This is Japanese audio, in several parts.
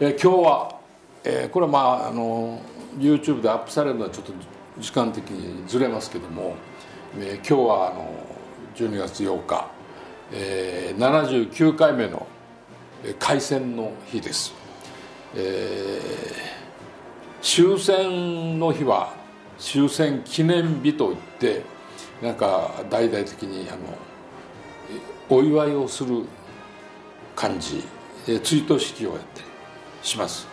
えー今日は、えーこれはまああの YouTube でアップされるのはちょっと時間的にずれますけども、えー今日はあの12月8日、えー79回目のえ開戦の日です、えー終戦の日は終戦記念日といってなんか大々的にあのえお祝いをする感じえ追悼式をやってします。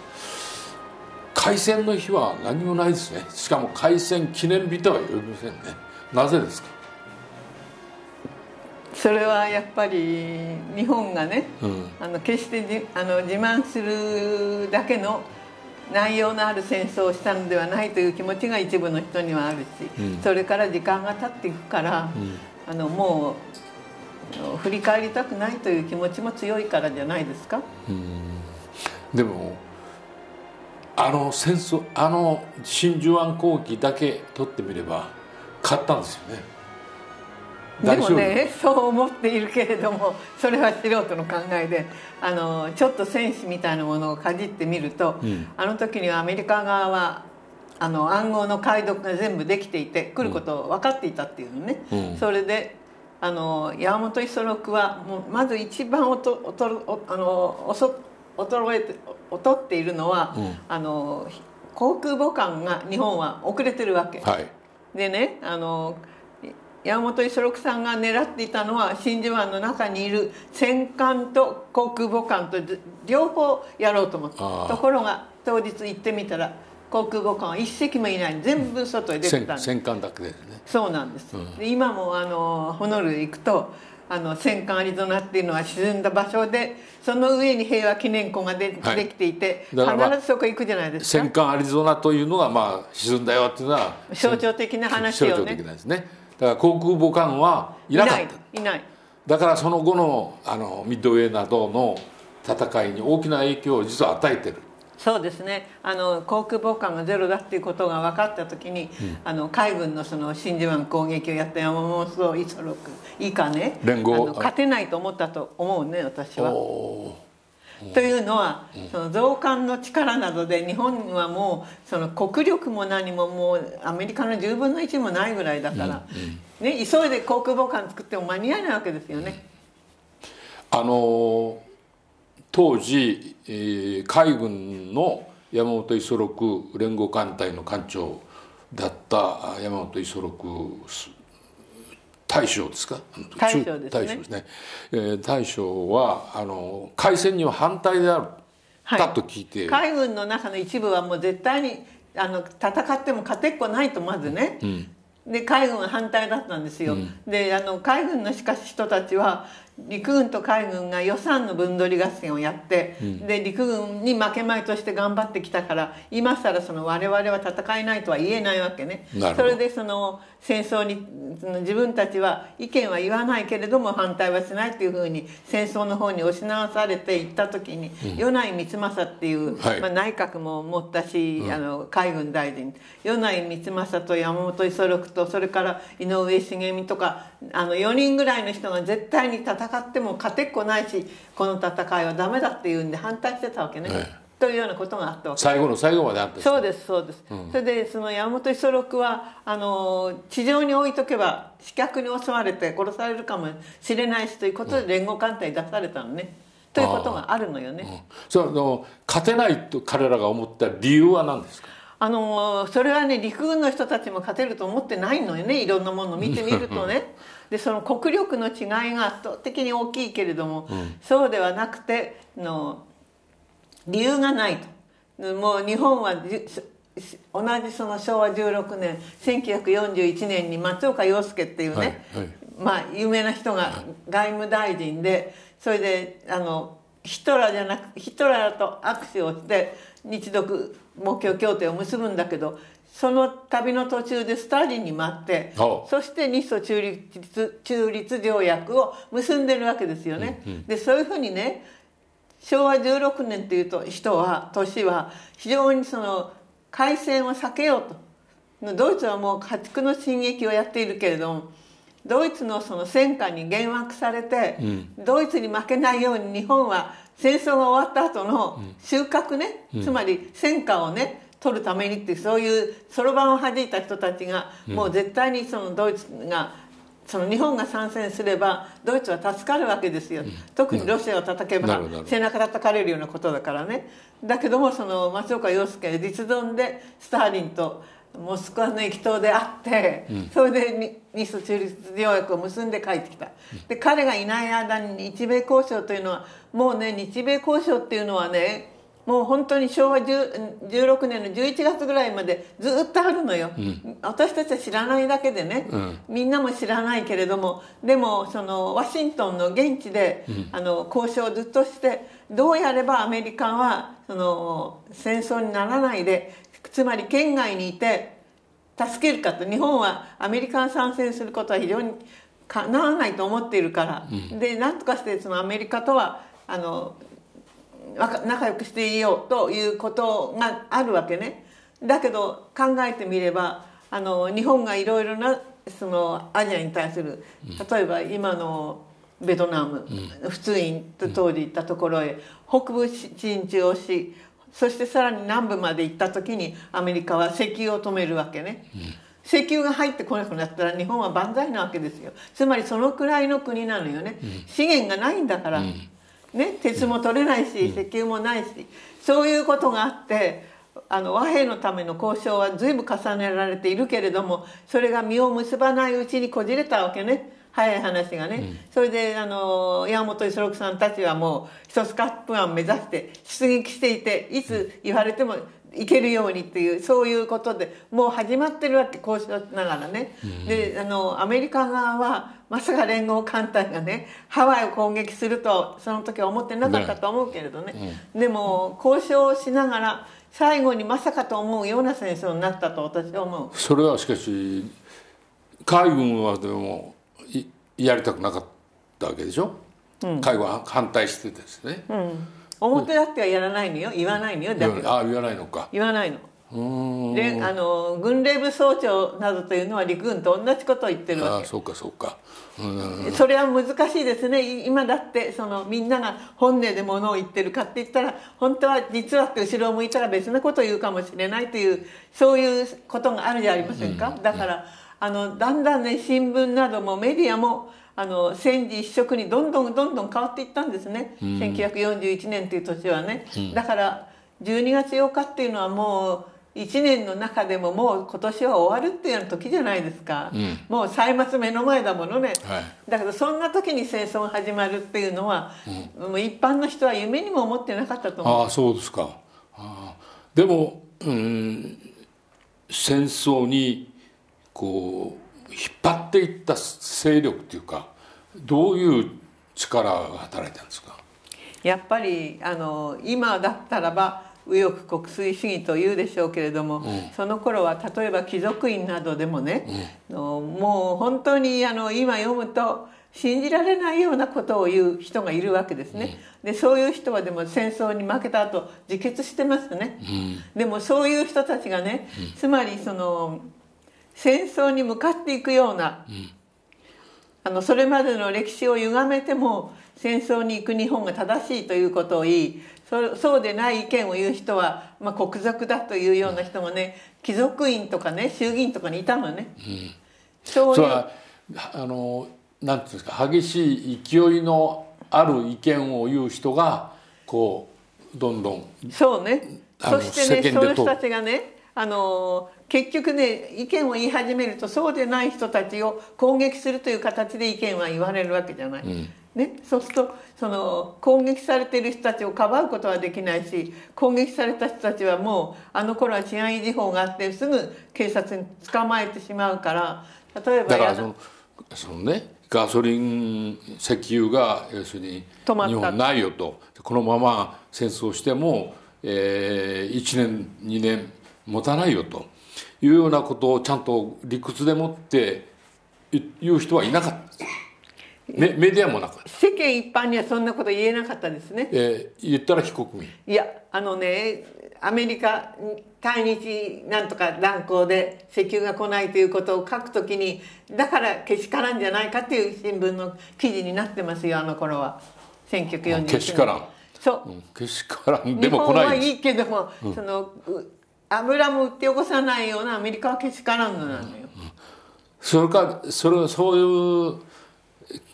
開戦の日は何もないですね。しかも開戦記念日とは呼びませんね。なぜですか、それはやっぱり日本がね、うん。あの決してじあの自慢するだけの内容のある戦争をしたのではないという気持ちが一部の人にはあるし、うん。それから時間が経っていくから、あのもう振り返りたくないという気持ちも強いからじゃないですか？でもあの戦争あの真珠湾攻撃だけ取ってみれば勝ったんですよね。でもねそう思っているけれどもそれは素人の考えであのちょっと戦士みたいなものをかじってみると、ん。あの時にはアメリカ側はあの暗号の解読が全部できていて来ることを分かっていたっていうのね、うん。それであの山本五十六はもうまず一番おとおとおあのおそ衰えて劣っているのは、うん。あの航空母艦が日本は遅れてるわけ。はい。でねあの山本五十六さんが狙っていたのは真珠湾の中にいる戦艦と航空母艦とず両方やろうと思ったところが当日行ってみたら航空母艦は一隻もいない。全部外へ出てたんです、戦戦艦だけですね。そうなんです、うん。で今もあのホノルル行くとあの戦艦アリゾナっていうのは沈んだ場所でその上に平和記念館がで,、はい。できていて必ずそこ行くじゃないですか。戦艦アリゾナというのがまあ沈んだよっていうのは象徴的な話よね。象徴的なんですね。だから航空母艦はいなかった。いないいない。だからその後のあのミッドウェーなどの戦いに大きな影響を実は与えてるそうですね。あの航空母艦がゼロだっていうことが分かった時に、あの海軍のその真珠湾攻撃をやった山本五十六以下ね連合。あの勝てないと思ったと思うね私は。おというのは、その増艦の力などで日本はもうその国力も何ももうアメリカの10分の1もないぐらいだから、ね、急いで航空母艦作っても間に合わないわけですよね。あの当時、えー海軍の山本五十六連合艦隊の艦長だった山本五十六大将ですか？大将ですね。大将ですね、えー大将はあの開戦には反対である、はい。だと聞いて、海軍の中の一部はもう絶対にあの戦っても勝てっこないとまずね、で海軍は反対だったんですよ、であの海軍のしかし人たちは陸軍と海軍が予算の分取り合戦をやって、で陸軍に負けまいとして頑張ってきたから今更その我々は戦えないとは言えないわけね。それでその戦争に自分たちは意見は言わないけれども反対はしないっていうふうに戦争の方に押し流されていった時に、米内光政っていう、はい。まあ、内閣も持ったし、あの海軍大臣。米内光政と山本五十六とそれから井上茂美とかあの4人ぐらいの人が絶対に戦っても勝てっこないしこの戦いはダメだっていうんで反対してたわけね、えというようなことがあったわけ。最後の最後まであったんですそうですそうです、それでその山本五十六はあの地上に置いとけば刺客に襲われて殺されるかもしれないしということで連合艦隊に出されたのね、ということがあるのよね、それあの勝てないと彼らが思った理由は何ですか？あのそれはね陸軍の人たちも勝てると思ってないのよねいろんなもの。を見てみるとね。でその国力の違いが圧倒的に大きいけれども、そうではなくての理由がないと。もう日本はじ同じその昭和16年1941年に松岡洋介っていうね、はいはい。まあ有名な人が外務大臣でそれであのヒトラーじゃなくヒトラーと握手をして日独目標協定を結ぶんだけどその旅の途中でスターリンに待っておそして日ソ中立中立条約を結んでるわけですよね。でそういうふうにね昭和16年っていうと人は年は非常にその開戦を避けようと。ドイツはもう家畜の進撃をやっているけれどもドイツのその戦火に幻惑されて、ドイツに負けないように日本は戦争が終わった後の収穫ね、つまり戦果をね取るためにってそういうそろばんを弾いた人たちが、もう絶対にそのドイツがその日本が参戦すればドイツは助かるわけですよ、特にロシアを叩けば背中叩かれるようなことだからね。だけどもその松岡洋介が実存でスターリンとモスクワの駅頭で会って、うん、それで日ソ中立条約を結んで帰ってきた、で彼がいない間に日米交渉というのはもうね日米交渉っていうのはねもう本当に昭和16年の11月ぐらいまでずっとあるのよ、うん、私たちは知らないだけでね、うん、みんなも知らないけれどもでもそのワシントンの現地で、うん、あの交渉をずっとしてどうやればアメリカはその戦争にならないでつまり県外にいて助けるかと日本はアメリカが参戦することは非常にかなわないと思っているから、で何とかしてそのアメリカとはあの仲良くしていようということがあるわけね。だけど考えてみればあの日本がいろいろなそのアジアに対する例えば今のベトナム、うん、仏印と当時行ったところへ北部進駐をしそしてさらに南部まで行った時にアメリカは石油を止めるわけね。うん。石油が入ってこなくなったら日本は万歳なわけですよ。つまりそのくらいの国なのよね、うん、資源がないんだから、うん、ね、鉄も取れないし、石油もないし。そういうことがあってあの和平のための交渉は随分重ねられているけれどもそれが実を結ばないうちにこじれたわけね早い話がね、うん、それであの山本五十六さんたちはもう一つカップ案目指して出撃していていつ言われてもいけるようにっていうそういうことでもう始まってるわけ交渉しながらね、うん、であのアメリカ側はまさか連合艦隊がねハワイを攻撃するとその時は思ってなかったと思うけれどね、ねうん、でも交渉をしながら最後にまさかと思うような戦争になったと私は思う。それはしかし海軍はでもやりたくなかったわけでしょ、うん、海軍は反対してですね、うん。表立ってはやらないのよ。言わないのよ。だけど。あ言わないのか。言わないの。であの軍令部総長などというのは陸軍と同じことを言ってるわけ。あそうかそうか。それは難しいですね。今だってそのみんなが本音でものを言ってるかって言ったら本当は実はって後ろを向いたら別なことを言うかもしれないというそういうことがあるじゃありませんか、だからあのだんだんね新聞などもメディアもあの戦時一色にどんどんどんどん変わっていったんですね、うん、1941年という年はね、うん、だから12月8日っていうのはもう1年の中でももう今年は終わるっていうような時じゃないですか、うん、もう歳末目の前だものね、はい、だけどそんな時に戦争が始まるっていうのは、もう一般の人は夢にも思ってなかったと思う。ああそうですか。あ。でもうん戦争にこう引っ張っていった勢力っていうかどういう力が働いたんですか？やっぱりあの今だったらば右翼国粋主義というでしょうけれども、うん、その頃は例えば貴族院などでもね、うん、もう本当にあの今読むと信じられないようなことを言う人がいるわけですね。うん、でそういう人はでも戦争に負けた後自決してますね。でもそういう人たちがね、つまりその戦争に向かっていくような、うん、あのそれまでの歴史を歪めても戦争に行く日本が正しいということを言いそそうでない意見を言う人は、まあ、国賊だというような人もね貴族院とかね衆議院とかにいたのね。うん、そういう。あのなんていうんですか激しい勢いのある意見を言う人がこうどんどんそうね。そしてねそういう人たちがねあの結局ね意見を言い始めるとそうでない人たちを攻撃するという形で意見は言われるわけじゃない。うん。ね、そうするとその攻撃されている人たちをかばうことはできないし攻撃された人たちはもうあの頃は治安維持法があってすぐ警察に捕まえてしまうから例えばだからそのそのねガソリン石油が要するに日本ないよと。このまま戦争しても、えー、1年2年持たないよというようなことをちゃんと理屈でもって言う人はいなかった。です。メメディアもなかった。世間一般にはそんなこと言えなかったですね、えー、言ったら非国民。いやあのねアメリカ対日なんとか断交で石油が来ないということを書くときにだからけしからんじゃないかっていう新聞の記事になってますよあの頃は。1941年。けしからん。そう、うんけしからんで日も来ない本はいいけども、そのう油も売って起こさないようなアメリカはけしからんのなのよ、それかそれそういう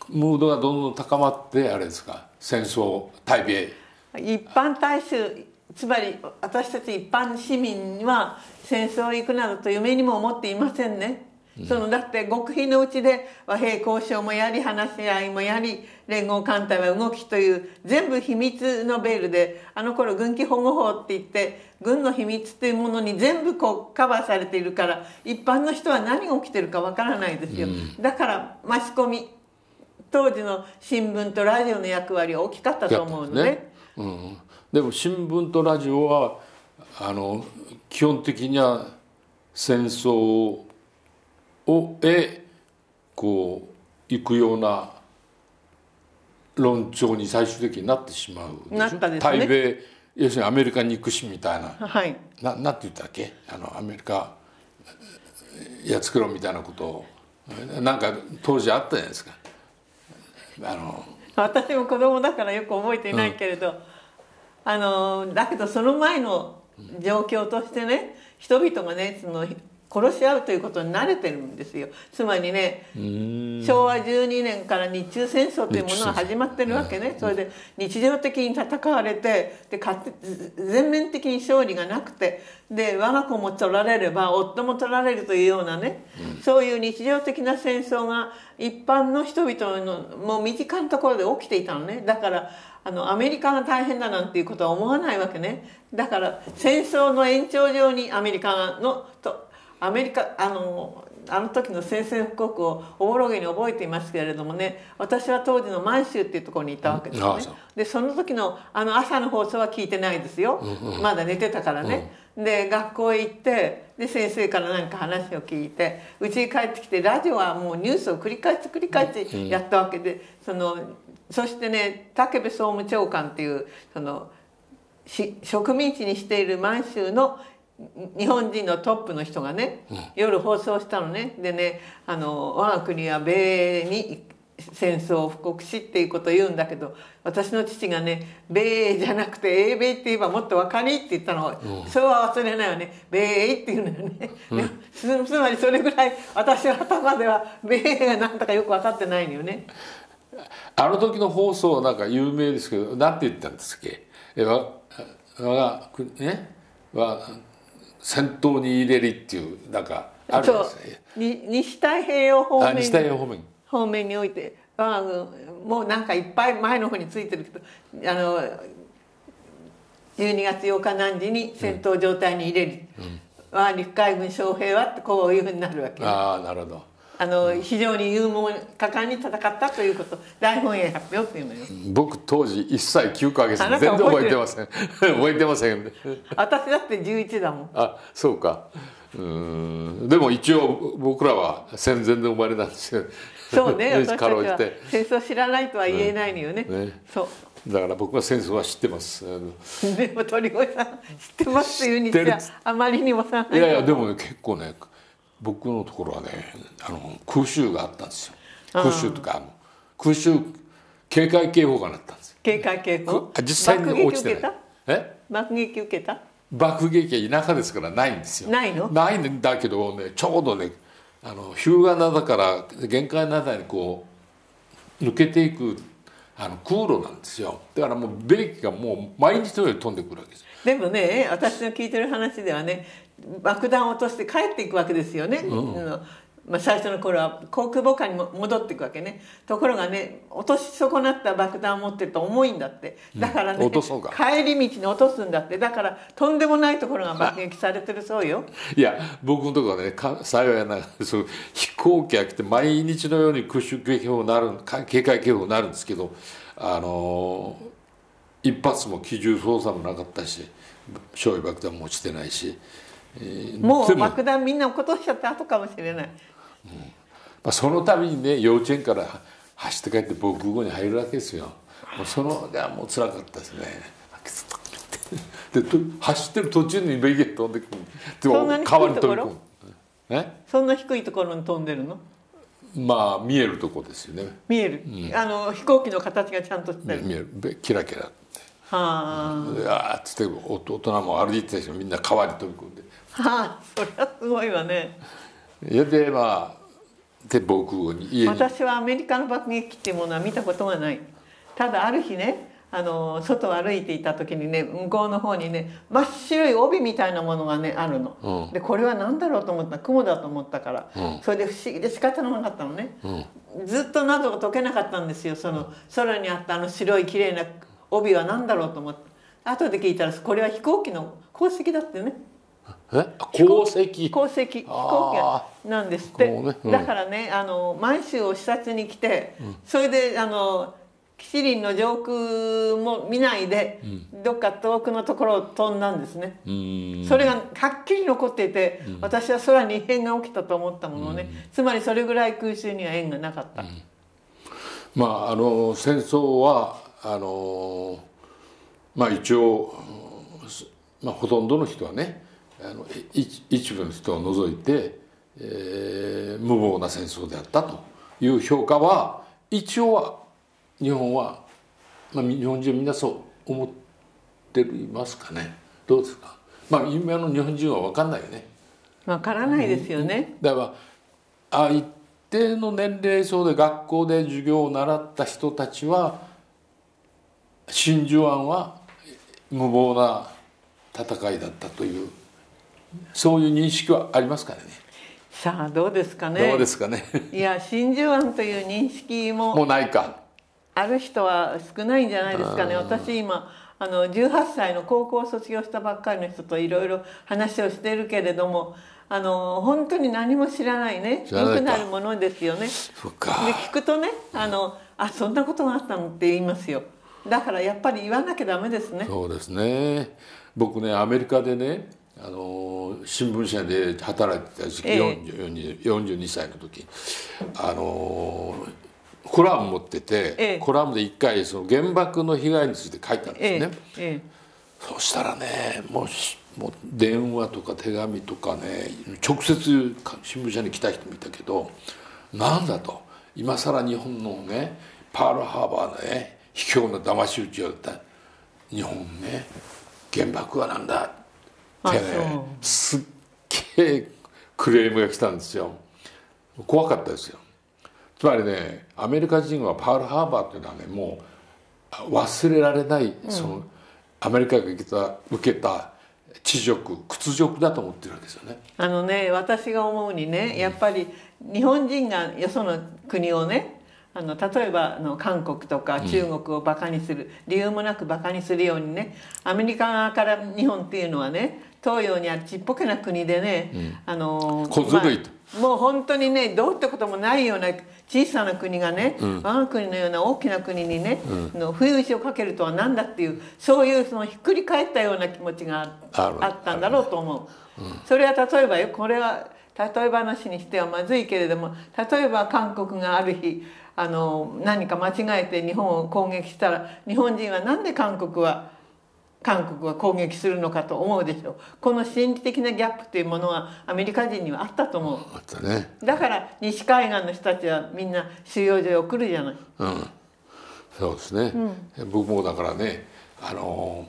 ムードがどんどん高まってあれですか？戦争対米一般大衆つまり私たち一般市民は戦争行くなどと夢にも思っていませんね、そのだって極秘のうちで和平交渉もやり話し合いもやり連合艦隊は動きという全部秘密のベールであの頃軍機保護法って言って軍の秘密というものに全部こうカバーされているから一般の人は何が起きてるかわからないですよ、だからマスコミ当時の新聞とラジオの役割は大きかったと思うので、ね。うん、でも新聞とラジオはあの基本的には戦争をへこう行くような論調に最終的になってしまうなったですね。対米要するにアメリカに行くしみたいな。はい。ななんて言ったっけ？あのアメリカやっつけろみたいなことを。なんか当時あったじゃないですか。あの私も子供だからよく覚えていないけれど、あのだけどその前の状況としてね人々がねその殺し合うということに慣れてるんですよ。つまりね昭和12年から日中戦争というものが始まってるわけね。それで日常的に戦われてで全面的に勝利がなくてで我が子も取られれば夫も取られるというようなね、そういう日常的な戦争が一般の人々のもう身近なところで起きていたのね。だからあのアメリカが大変だなんていうことは思わないわけね。だから戦争の延長上にアメリカのとアメリカあのあの時の宣戦布告をおぼろげに覚えていますけれどもね私は当時の満州っていうところにいたわけですね。でその時のあの朝の放送は聞いてないですよ、まだ寝てたからね、で学校へ行ってで先生から何か話を聞いて家に帰ってきてラジオはもうニュースを繰り返し繰り返しやったわけで、そのそしてね武部総務長官っていうそのし植民地にしている満州の日本人のトップの人がね、夜放送したのね。でねあの我が国は米英に戦争を布告しっていうことを言うんだけど私の父がね「米英じゃなくて英米って言えばもっと分かり」って言ったの。を、それは忘れないよね「米英」って言うのよね、つつまりそれぐらい私の頭では米英が何だかよく分かってないのよね。あの時の放送なんか有名ですけどなんて言ったんですっけ？えわ我が国ね？は戦闘に入れりっていうなんかあるんですね。に西太平洋方あ面西太平洋方面。方面においてあのもうなんかいっぱい前の方についてるけどあの12月8日何時に戦闘状態に入れる、我が陸海軍将兵はってこういうふうになるわけああなるほどあの非常に勇猛果敢に戦ったということ。大本営発表っていうのよ僕当時1歳9ヶ月全然た覚えてません。覚えてません。私だって11だもん。あそうか。うーん。でも一応僕らは戦前で生まれなんですよ。そうね。私たちは戦争知らないとは言えないのよね,、ね。そう。だから僕は戦争は知ってます。でも鳥越さん知ってますっていうに知ってる。はあまりにもさ。いやいやでもね結構ね僕のところはねあの空襲があったんですよ。空襲とかあの空襲警戒警報が鳴ったんですよ。警戒警報？あ実際に落ちてなえ？爆撃受けた？爆撃は田舎ですからないんですよ。ないの？ないんだけどねちょうどねあの日向灘から限界灘にこう抜けていくあの空路なんですよ。だからもう米機がもう毎日のように飛んでくるわけです。でもね私の聞いてる話ではね爆弾を落として帰っていくわけですよね、あのまあ、最初の頃は航空母艦にも戻っていくわけね。ところがね落とし損なった爆弾を持ってると重いんだって。だからね、うか。帰り道に落とすんだって。だからとんでもないところが爆撃されてるそうよ。いや僕のところはねか幸いなそう飛行機が来て毎日のように空襲警報になるか警戒警報になるんですけどあのー一発も機銃操作もなかったし焼夷爆弾も落ちてないし、えーでもう爆弾みんな落っことしちゃった後かもしれない。まあ、その度にね幼稚園から走って帰って防空壕に入るわけですよ。もうそのがもう辛かったですね。でと走ってる途中にベゲ飛んでくる。でそんなに低い川に飛び込む。え？そんな低いところに飛んでるの？まあ見えるとこですよね。見える、あの飛行機の形がちゃんとしてる見える。べキラキラ。ってはうわーっつってお大人も歩いてた人みんな川に飛び込んで。あ、はあ、そりゃすごいわね。それでまあで僕に。私はアメリカの爆撃機っていうものは見たことがない。ただある日ねあの外を歩いていた時にね向こうの方にね真っ白い帯みたいなものがねあるの、うん。でこれは何だろうと思った雲だと思ったから、うん。それで不思議で仕方がなかったのね、うん。ずっと謎が解けなかったんですよ。その空にあったあの白い綺麗な帯は何だろうと思って。後で聞いたらこれは飛行機の鉱石だってねえ？鉱石鉱石飛行機がなんですって、ねうん。だからねあの満州を視察に来て、それであのキシリンの上空も見ないで、どっか遠くのところを飛んだんですね、それがはっきり残っていて、私は空に異変が起きたと思ったものね、つまりそれぐらい空襲には縁がなかった、まああの戦争はあのまあ一応、すまあ、ほとんどの人はねあのい一部の人を除いて、えー無謀な戦争であったという評価は一応は日本は、まあ、日本人はみんなそう思っていますかね。どうですか？まあ今の日本人は分かんないよね。わからないですよね、だからあ一定の年齢層で学校で授業を習った人たちは真珠湾は無謀な戦いだったというそういう認識はありますからね。さあどうですかね。どうですかね。いや真珠湾という認識ももうないか。ある人は少ないんじゃないですかね。私今あの18歳の高校を卒業したばっかりの人といろいろ話をしているけれどもあの本当に何も知らないねよくなるものですよね。そっか。で聞くとねあのあそんなことがあったのって言いますよ。だからやっぱり言わなきゃダメですね。そうですね。僕ねアメリカでねあの新聞社で働いてた時期、ええ。40 42歳の時あのコラム持ってて、ええ。コラムで一回その原爆の被害について書いたんですえね、ええ。そしたらねもうしもう電話とか手紙とかね直接新聞社に来た人もいたけどなんだと。今更日本のねパールハーバーのね卑怯な騙し討ちをやった日本ね原爆はなんだってねすっげえクレームが来たんですよ。怖かったですよ。つまりねアメリカ人はパールハーバーっていうのはねもう忘れられないその、アメリカが受けた受けた恥辱屈辱だと思ってるんですよね。あのね私が思うにねやっぱり日本人がよその国をねあの例えばあの韓国とか中国をバカにする、理由もなくバカにするようにねアメリカ側から日本っていうのはね東洋にあるちっぽけな国でね、あの小ずるいと。まあもう本当にねどうってこともないような小さな国がね、我が国のような大きな国にね、の不意打ちをかけるとは何だっていうそういうそのひっくり返ったような気持ちがあったんだろうと思う。それは例えばよこれは例え話にしてはまずいけれども例えば韓国がある日あの何か間違えて日本を攻撃したら日本人はなんで韓国は韓国は攻撃するのかと思うでしょうこの心理的なギャップというものはアメリカ人にはあったと思うあったね。だから西海岸の人たちはみんな収容所へ送るじゃないうん。そうですね。僕もだからねあの、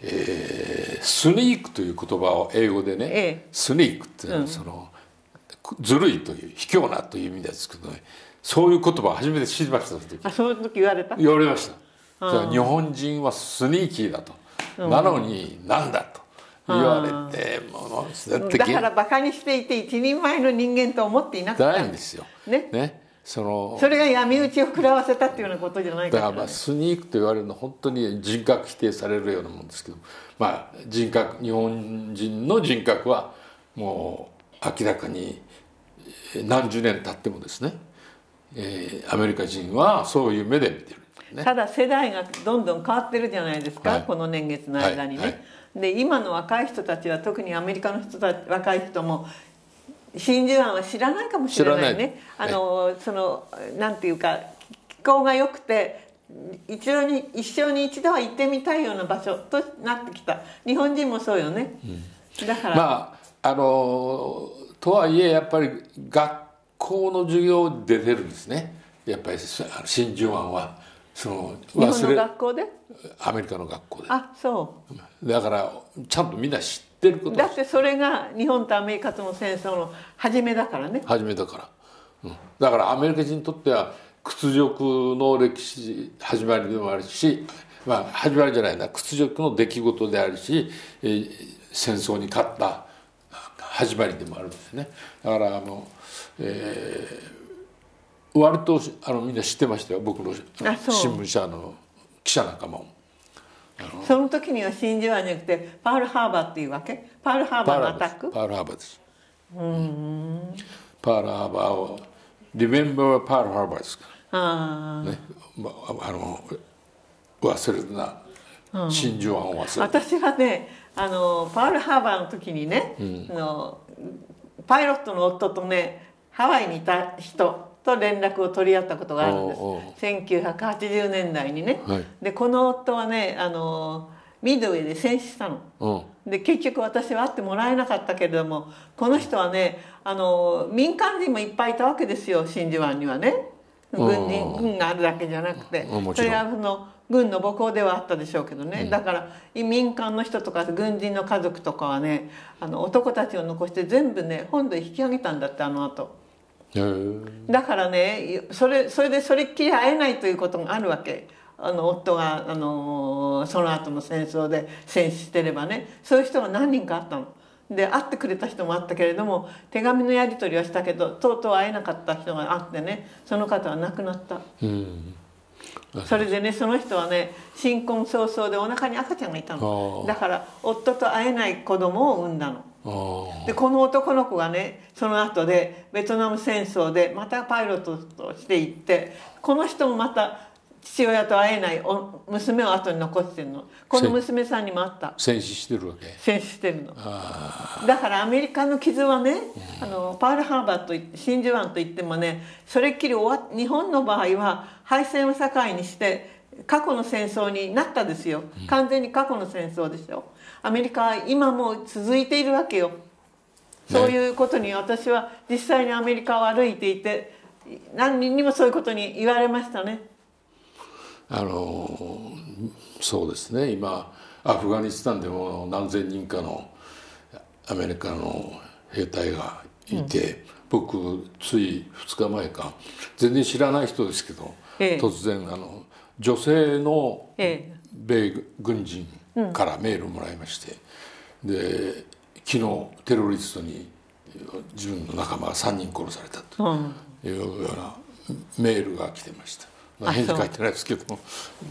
えースニークという言葉を英語でね、ええスニークっていうのはその、ずるいという卑怯なという意味ですけどねそういう言葉を初めて知りましたその時あその時言われた？言われました。日本人はスニーキーだと、なのになんだと。言われてもうだからバカにしていて一人前の人間と思っていなかった。ないんですよ。ね。そのそれが闇討ちを食らわせたっていうようなことじゃないかしら。だからまあスニークと言われるのは本当に人格否定されるようなもんですけど。まあ人格日本人の人格はもう明らかにえー何十年経ってもですね、えーアメリカ人はそういう目で見てる、ね、ただ世代がどんどん変わってるじゃないですか、はい。この年月の間にね、はい。はい。で今の若い人たちは特にアメリカの人たち若い人も真珠湾は知らないかもしれないね。あのそのなんていうか気候が良くて一度に一生に一度は行ってみたいような場所となってきた。日本人もそうよね、だから、まああのとはいえやっぱり学校の授業出てるんですね。やっぱり真珠湾はその日本の学校で？アメリカの学校で。あそだからちゃんとみんな知ってること。うだってそれが日本とアメリカとの戦争の初めだからね。始めたから、うん、だからアメリカ人にとっては屈辱の歴史始まりでもあるし、まあ、始まりじゃないな。屈辱の出来事であるし、えー戦争に勝った始まりでもあるんですね。だからあの、えー割とあのみんな知ってましたよ。僕の新聞社の記者仲間も。その時には真珠湾じゃなくてパールハーバーっていうわけ？パールハーバーのアタック？パールハーバーです。パールハーバーを「Remember パールハーバー」ですか？ああらね、まあ、あの忘れるな。真珠湾を忘れる。私はねあのパールハーバーの時にね、あのパイロットの夫とねハワイにいた人と連絡を取り合ったことがあるんです。おうおう。1980年代にね、はい。でこの夫はねあのミッドウェーで戦死したの。う。んで結局私は会ってもらえなかったけれどもこの人はねあの民間人もいっぱいいたわけですよ真珠湾にはね。軍人軍があるだけじゃなくて。それはその軍の母校ではあったでしょうけどね、だから民間の人とか軍人の家族とかはねあの男たちを残して全部ね本土へ引き上げたんだってあの後だからねそれそれでそれっきり会えないということがあるわけ。あの夫があのその後の戦争で戦死してればね。そういう人が何人かあったの。で会ってくれた人もあったけれども手紙のやり取りはしたけどとうとう会えなかった人があってねその方は亡くなった。うん。それでねその人はね新婚早々でお腹に赤ちゃんがいたの。だから夫と会えない子供を産んだの。あでこの男の子がねその後でベトナム戦争でまたパイロットとして行ってこの人もまた父親と会えないお娘を後に残してるの。この娘さんにもあった。ー戦死してるわけ？戦死してるの。あだからアメリカの傷はね、あのパールハーバーとい真珠湾といってもねそれっきり終わ日本の場合は敗戦を境にして過去の戦争になったですよ。完全に過去の戦争でしょアメリカは今も続いているわけよ。そういうことに私は実際にアメリカを歩いていて何人にもそういうことに言われましたね。あのそうですね。今アフガニスタンでも何千人かのアメリカの兵隊がいて、僕つい2日前か全然知らない人ですけど、ええ。突然あの女性のええ。米軍人からメールをもらいまして、で昨日テロリストに自分の仲間が3人殺されたとうん、いうようなメールが来てました、返事書いてないですけども。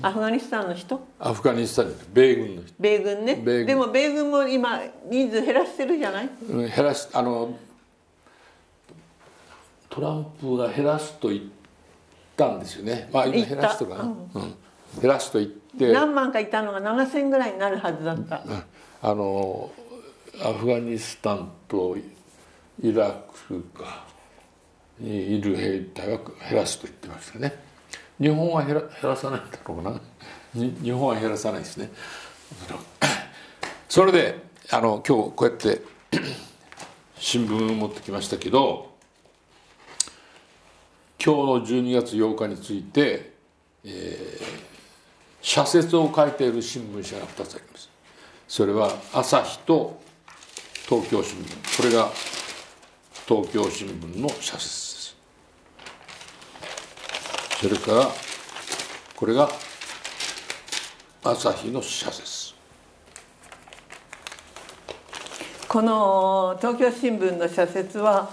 アフガニスタンの人？アフガニスタンで米軍の人。米軍ね。でも米軍も今人数減らしてるじゃない？うん減らしあのトランプが減らすと言ったんですよね。まあ減らすとかな、うん。減らすと言って何万かいたのが7,000ぐらいになるはずだった、うん。あのアフガニスタンとイラクかにいる兵隊は減らすと言ってましたね。日本は減ら減らさないんだろうな。に日本は減らさないですね。それであの今日こうやって 新聞を持ってきましたけど今日の12月8日について、えー社説を書いている新聞社が2つあります。それは朝日と東京新聞。これが東京新聞の社説です。それからこれが朝日の社説。この東京新聞の社説は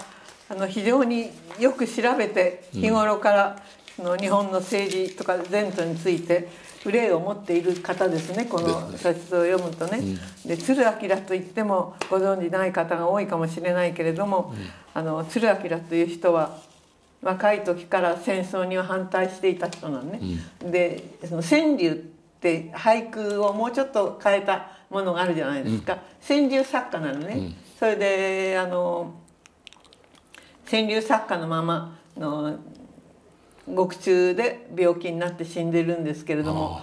あの非常によく調べて日頃からその日本の政治とか前途について憂いを持っている方ですねこの社説を読むとね。で鶴明といってもご存じない方が多いかもしれないけれども、あの鶴明という人は若い時から戦争には反対していた人なのね。でその川柳って俳句をもうちょっと変えたものがあるじゃないですか、川柳作家なのね、それであの川柳作家のままの獄中で病気になって死んでるんですけれども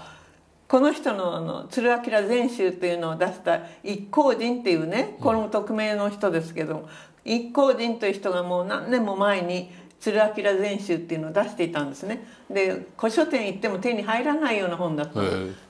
この人のあの鶴明全集というのを出した一光人っていうねこれも匿名の人ですけど一光人という人がもう何年も前に鶴明全集っていうのを出していたんですね。で古書店行っても手に入らないような本だった、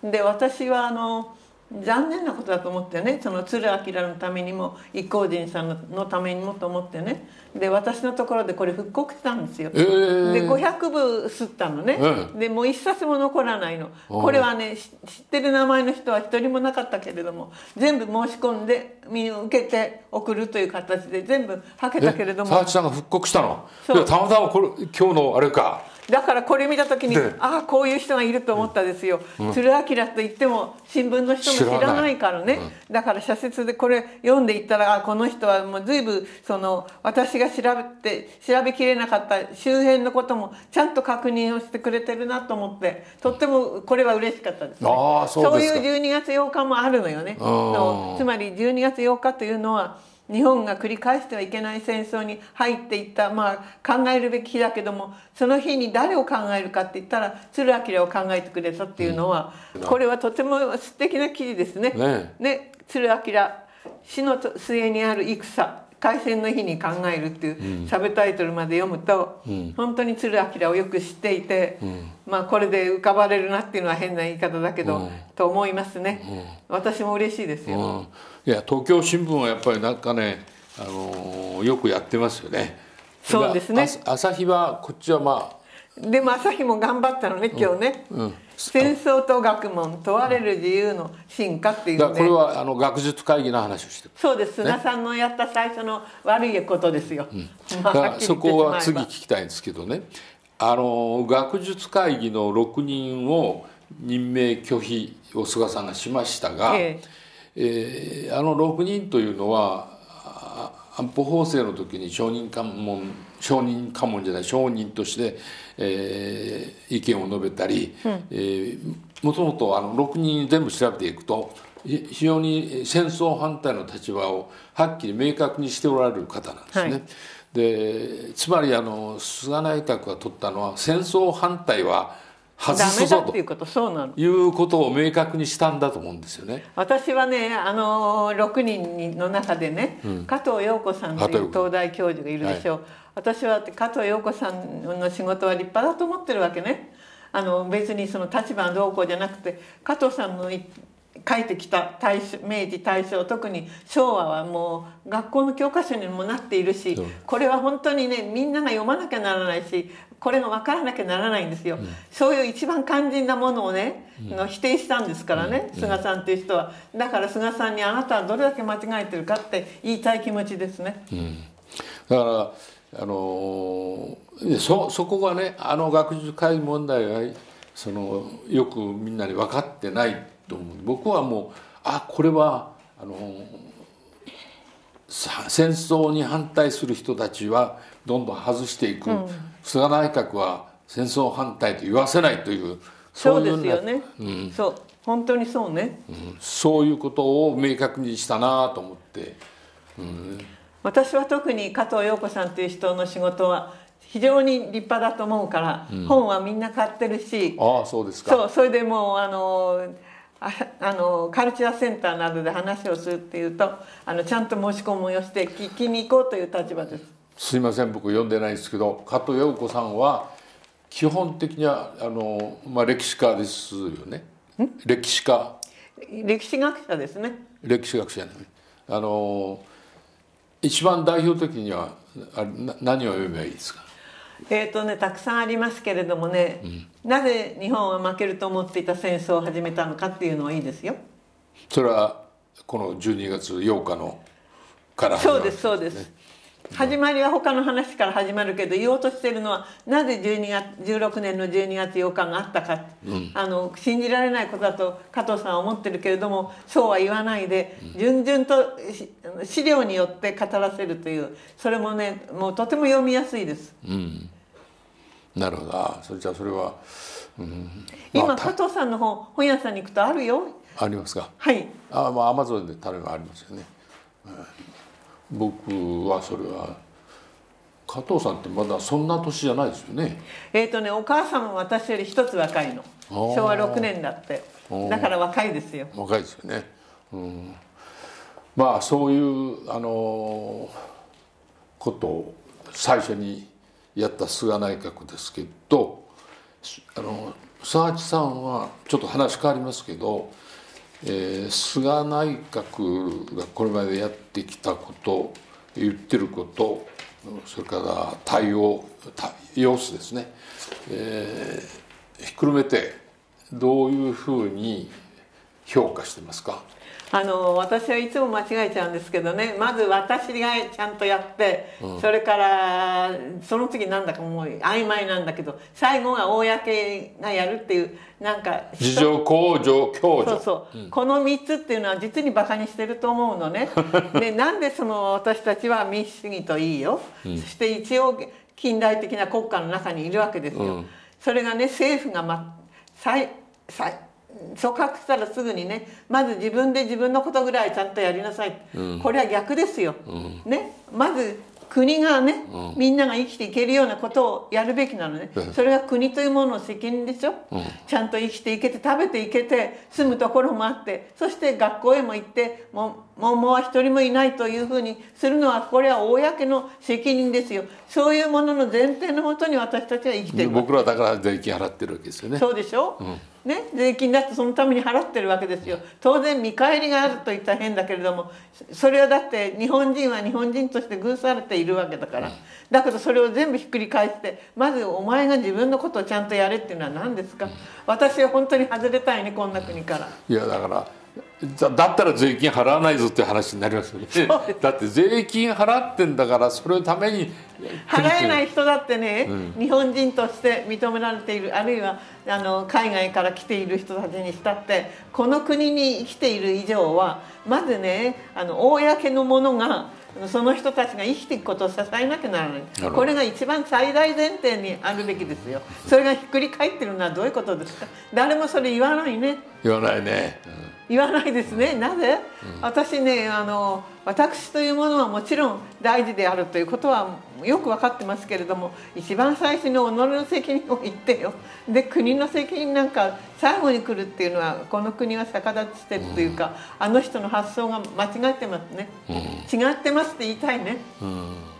で私はあの残念なことだと思ってねその鶴明のためにも一光人さんのためにもと思ってね。で私のところでこれ復刻したんですよ、えー、で500部吸ったのね、うん、でもう一冊も残らないの。これはね知ってる名前の人は一人もなかったけれども全部申し込んで受けて送るという形で全部はけたけれども。沢地さんが復刻したの？たまたまこれ今日のあれかだからこれ見た時にああこういう人がいると思ったですよ、うん、鶴明と言っても新聞の人も知らないからね、うん、だから社説でこれ読んでいったらあこの人はもう随分その私が調べて調べきれなかった周辺のこともちゃんと確認をしてくれてるなと思ってとってもこれは嬉しかったですね。あそうそういう12月8日もあるのよね。つまり12月8日というのは日本が繰り返してはいけない戦争に入っていった、まあ、考えるべき日だけどもその日に誰を考えるかって言ったら鶴明を考えてくれたっていうのは、うん、これはとても素敵な記事ですね。ね。ね鶴明死の末にある戦開戦の日に考えるっていうサブタイトルまで読むと、うん、本当に鶴明をよく知っていて、うん、まあこれで浮かばれるなっていうのは変な言い方だけど、うん、と思いますね、私も嬉しいですよ、いや東京新聞はやっぱりなんかね、あのー、よくやってますよね。そうですね。朝日はこっちはまあでも朝日も頑張ったのね今日ね、うん。うん、戦争と学問問われる自由の進化っていう、ね、これはあの学術会議の話をしてそうです。菅さんのやった最初の悪いことですよ、うん。まあ、そこは次聞きたいんですけどね。あの学術会議の6人を任命拒否を菅さんがしましたが、ええ。えー、あの6人というのは安保法制の時に証人喚問証人喚問じゃない証人として、えー、意見を述べたり、うん、えー、もともとあの6人全部調べていくと非常に戦争反対の立場をはっきり明確にしておられる方なんですね。はい、でつまりあの菅内閣が取ったのは戦争反対は外すぞということそうなの。いうことを明確にしたんだと思うんですよね。私はねあの6人の中でね、うん、加藤陽子さんという東大教授がいるでしょう、はい、私は加藤陽子さんの仕事は立派だと思ってるわけね。あの別にその立場どうこうじゃなくて加藤さんの書いてきた大正明治大正特に昭和はもう学校の教科書にもなっているしこれは本当にねみんなが読まなきゃならないしこれが分からなきゃならないんですよ、うん、そういう一番肝心なものをね、うん、否定したんですからね、うん、菅さんという人は。だから菅さんにあなたはどれだけ間違えてるかって言いたい気持ちですね、だからあのそそこがねあの学術会議問題がそのよくみんなに分かってないと思う。僕はもうあこれはあの戦争に反対する人たちはどんどん外していく、うん、菅内閣は戦争反対と言わせないというそうですよね、うん、そう。本当にそうね、うん、そういうことを明確にしたなと思って、うん、私は特に加藤陽子さんという人の仕事は非常に立派だと思うから、本はみんな買ってるしああそうですか。そうそれでもうあのあ あのカルチャーセンターなどで話をするっていうとあのちゃんと申し込みをして聞きに行こうという立場です。すいません僕読んでないんですけど加藤陽子さんは基本的にはあの、まあ、歴史家ですよね。歴史家。歴史学者ですね。歴史学者ねあの一番代表的にはあ何を読めばいいですか？えーとね、たくさんありますけれどもね、うん、なぜ日本は負けると思っていた戦争を始めたのかっていうのはいいですよ。それはこの12月8日のからそうですそうです。始まりは他の話から始まるけど言おうとしてるのはなぜ12月16年の12月8日があったか、うん、あの信じられないことだと加藤さんは思ってるけれどもそうは言わないで、順々と資料によって語らせるというそれもねもうとても読みやすいです。うん、なるほどそれじゃあそれは、うん、今、加藤さんの本本屋さんに行くとあるよ。ありますか？はいあまあアマゾンで頼めばありますよね。うん僕はそれは加藤さんってまだそんな年じゃないですよね。えっ、ー、とねお母さんも私より一つ若いの。昭和6年だって。だから若いですよ。若いですよね、うん、まあそういうあのことを最初にやった菅内閣ですけどあの佐八さんはちょっと話変わりますけど、えー、菅内閣がこれまでやってきたこと言ってることそれから対応様子ですね、えー、ひっくるめてどういうふうに評価してますか？あの私はいつも間違えちゃうんですけどね。まず私がちゃんとやって、うん、それからその次なんだかもう曖昧なんだけど最後は公がやるっていうなんか自助公助共助。そうそう、うん、この3つっていうのは実にバカにしてると思うのね。でなんでその私たちは民主主義といいよ、うん、そして一応近代的な国家の中にいるわけですよ、それがね政府が、ま、最最組閣したらすぐにねまず自分で自分のことぐらいちゃんとやりなさい、うん、これは逆ですよ、うん、ね。まず国がね、うん、みんなが生きていけるようなことをやるべきなのね、それが国というものの責任でしょ、うん、ちゃんと生きていけて食べていけて住むところもあってそして学校へも行ってもうもう一人もいないというふうにするのはこれは公の責任ですよ。そういうものの前提のもとに私たちは生きてる僕らだから税金払ってるわけですよね。そうでしょ、うんね、税金だってそのために払ってるわけですよ。当然見返りがあると言ったら変だけれどもそれはだって日本人は日本人として偶されているわけだから。だけどそれを全部ひっくり返してまずお前が自分のことをちゃんとやれっていうのは何ですか？私は本当に外れたいねこんな国から。いやだからだったら税金払わないぞっていう話になりますよね。だって税金払ってんだからそれのために払えない人だってね、うん、日本人として認められているあるいはあの海外から来ている人たちにしたってこの国に生きている以上はまずねあの公のものがその人たちが生きていくことを支えなきゃならないこれが一番最大前提にあるべきですよ。それがひっくり返ってるのはどういうことですか？誰もそれ言わないね。言わないね、うん言わないですね。なぜ、うん、私ねあの私というものはもちろん大事であるということはよく分かってますけれども一番最初に己の責任を言ってよ。で国の責任なんか最後に来るっていうのはこの国は逆立ちしてるというか、うん、あの人の発想が間違ってますね、うん、違ってますって言いたいね。うん